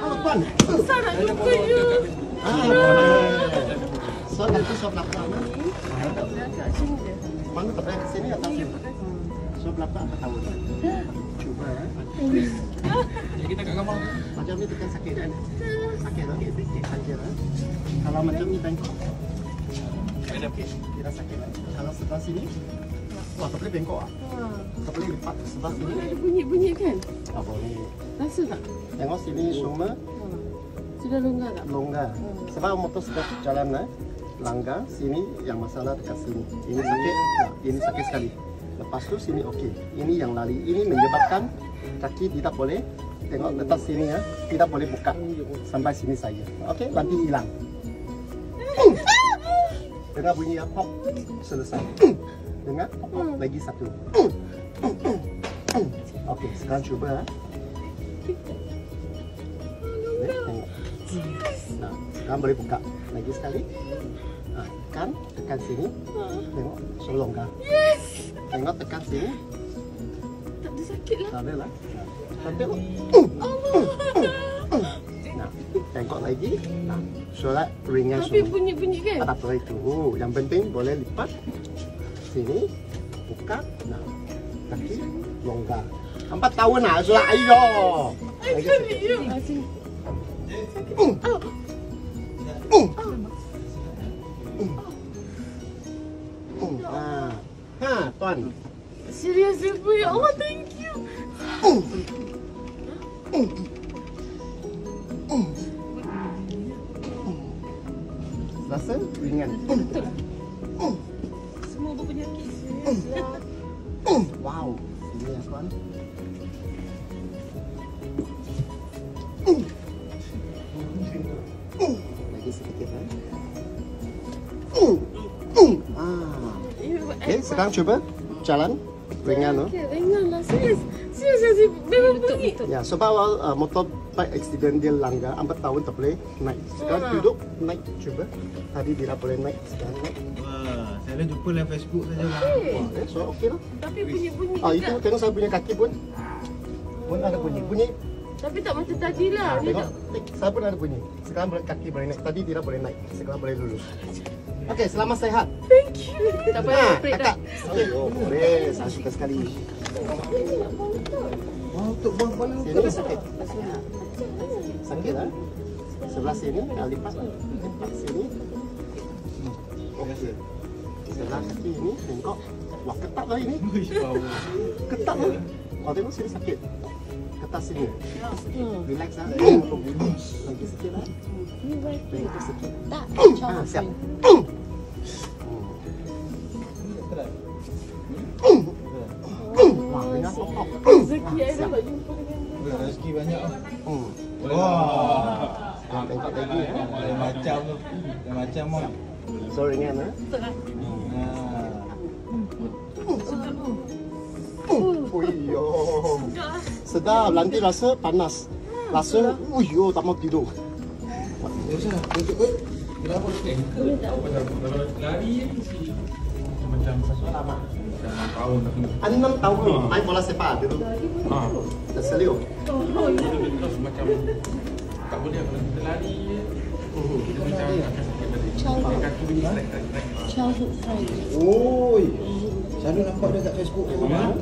Jumpa you. Mana sini atau sini? Cuba. Kita kat kamar. Macam ni tekan sakit kan? Sakit? Sakit saja lah. Kalau macam ni bengkok, Ada okey, kira sakit lah. Kalau sebelah sini, wah tak boleh bengkok ah. Ha. Tak boleh lipat sebelah sini. Ada bunyi-bunyi kan? Tak boleh. Rasa tak? Tengok sini semua Ha. Sudah longgar tak? longgar. Sebab motor sudah jalan lah. Langgar, sini yang masalah dekat sini. Ini sakit, nah, ini sakit sekali. Lepas tu sini okey. Ini yang lari. Ini menyebabkan kaki tidak boleh tengok letak sini ya. Tidak boleh buka sampai sini saja. Okey, nanti hilang. Dengar bunyi pop. Selesai. Dengar? Pop. Lagi satu. Okey, sekarang cuba. Boleh tengok. Nah, sekarang boleh buka. Lagi sekali. Nah, tekan, tekan sini. Tengok, solong kah? Tengok tekan sini. Tak ada sakit lah. Tak ada lah. Nah, tekan tengok. Nah, tengok lagi. Nah, surat ringan Tapi bunyi-bunyi kan? Tak apa itu. Yang penting boleh lipat. Sini, buka. Nah, kaki longgar. Empat tahun lah, sudah ayo. You. Ha, tuan. Serius ibu? Ya Allah thank you. Rasa ringan. Semua berpenyakit serius. Wow. Ini ya, tuan. Lagi sedikit ya. Ah. You Okay, sekarang cuba jalan ringan no. Okay, ringan lah. Serius. Serius ya memang bunyi. Ya, sebab awal uh, motor bike accident dia langgar, 4 tahun tak boleh naik. Sekarang Ah. duduk, naik cuba. Tadi dia boleh naik, sekarang naik. Wah, saya jumpa dalam Facebook saja. Eh, Eh, so okey lah. Tapi bunyi-bunyi Ah, itu tengok saya punya kaki pun. Pun ada bunyi. Bunyi. Tapi tak macam tadi lah. Ah, tengok. tak. Saya pun ada bunyi. Sekarang boleh kaki boleh naik. Tadi tidak boleh naik. Sekarang boleh lulus. Okey, selamat sehat. Thank you. Tak payah Ah, break kakak. dah. Okey, oh, boleh. Saya suka sekali. Untuk buang kepala. Sini sakit. Sakit lah. Sebelah sini, dah lipat. Lipat sini. Okey. Sebelah kaki ini, tengok. Wah, ketat lah ini. Ketat lah. Oh, tengok sini sakit. Ketat sini. Relax lah. Lagi sikit lah. Lagi sikit. Tak. Ah, siap. Pokok. Rezeki saya dapat jumpa dengan dia. Rezeki banyak. Hmm. Wah. Ah, Tengok lagi ya. Macam tu. Macam mau. So ringan ah. Uyo. Sedap, nanti rasa panas. Rasa, uyo, tak mau tidur. Kenapa? Lari macam satu lama. Dalam tahun dah. Enam tahun main bola sepak dulu. Ah, Terseliu. itu terus macam tak boleh kalau kita lari kita macam akan sakit tadi. Kaki bunyi. Childhood friend. Oi. Selalu nampak dia kat Facebook. Ah,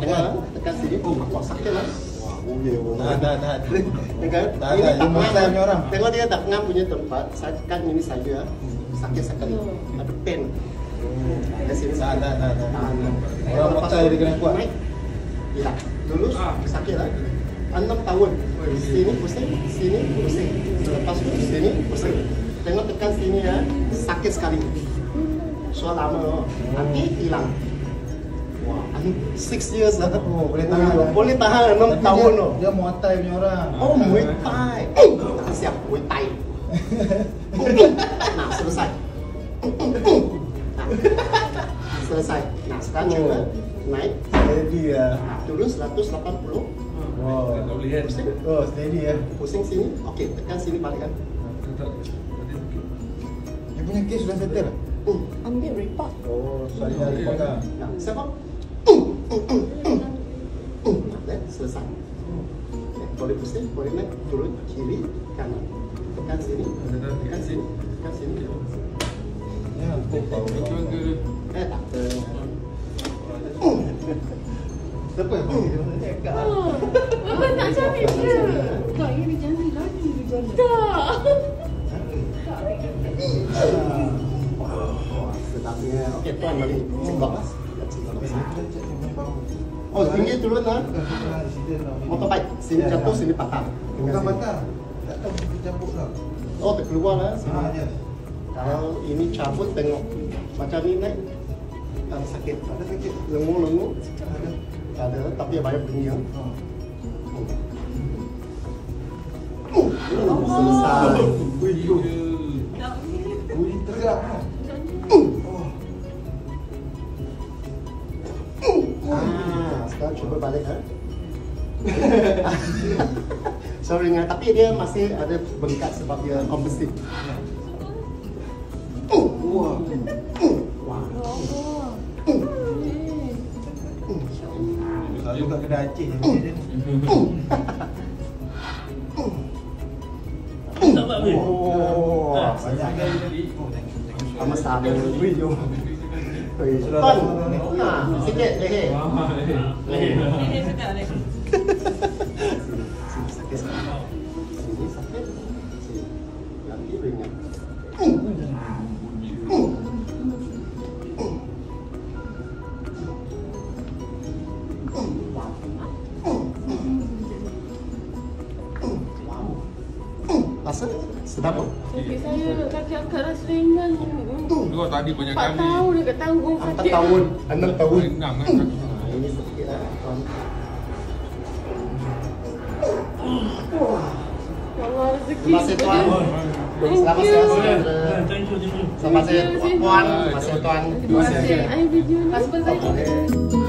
Tengah, tekan sini. Oh, wah sakit lah. Wah, uyo. Tak, tak, tak. Tengok, Tak, ini tak, orang. Tengok dia tak ngam punya tempat. Saya tekan ini saja. Sakit sekali. Ada pen. Tak, tak, tak. Ah, Orang tu dia kena kuat. Hilang. Lulus, Ah. sakit lah. Enam tahun. Sini pusing, sini pusing. Lepas tu sini pusing. Tengok tekan sini ya, sakit sekali. So lama, nanti hilang. Wah, six years lah. Oh, boleh tahan, eh? Boleh tahan enam Tapi tahun dia, dia Muay Thai punya orang. Oh, Muay Thai. Tak siap, Muay Thai. Nah, selesai. Selesai. Nah, sekarang coba naik. Steady ya. Nah, turun 180. Wow. Kan? Pusing. Oh, steady ya. Pusing sini. Okey, tekan sini balik kan. Dia punya kes sudah settle? Hmm. Ambil report. Oh, soalnya dah report lah. Nah, siapa? Selesai. Okay, boleh pusing, boleh naik, turun, kiri, kanan. Tekan sini, tekan sini, tekan sini. Ya, Eh, tak ada. Siapa yang panggil? Oh, Mama tak cari dia. Tak, ini lagi dia jalan. Tak. Wah, sedapnya. Okey, tuan mari. Bukan Oh, tinggi turun lah. Motorbike. Sini jatuh, sini patah. Sini. patah. Tak tahu kita campur lah. Oh, terkeluar lah. Sini. Ah, ya. Kalau ini cabut, tengok. Macam ni naik. Tak sakit. Ada sakit. Lengur-lengur. Ada. Tak ada, tapi banyak bunyi. Oh. Oh, selesai. Wih, tu. Wih, tergerak. Oh. Ah, sekarang cuba balik ha. so ringan tapi dia masih ada bengkak sebab dia kompresif. Oh. Wah. Selalu kat kedai Aceh. Oh, Banyak kali tadi. Oh, thank you, thank you. sama-sama. Wih, yo. Wih, Ton. Ha, sikit leher. Leher. Sini Rasa sedap? Sakit saya kaki angkat rasa ringan. Dua tadi banyak kali. tahun dekat tanggung Empat sakit. tahun, enam tahun. Renang kan kaki. Ah, ini sedikit lah. tuan. Ya Allah rezeki. Terima kasih tuan. Thank Selamat you. siang saudara. Selamat siang Thank you, puan. Terima kasih tuan. Terima kasih. I video